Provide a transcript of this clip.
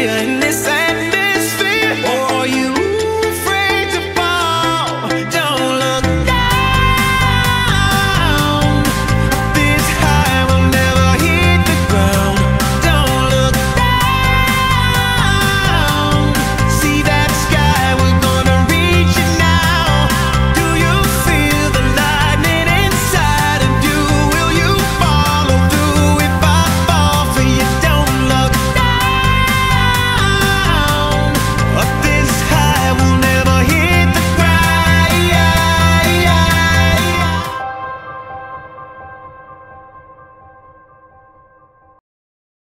feeling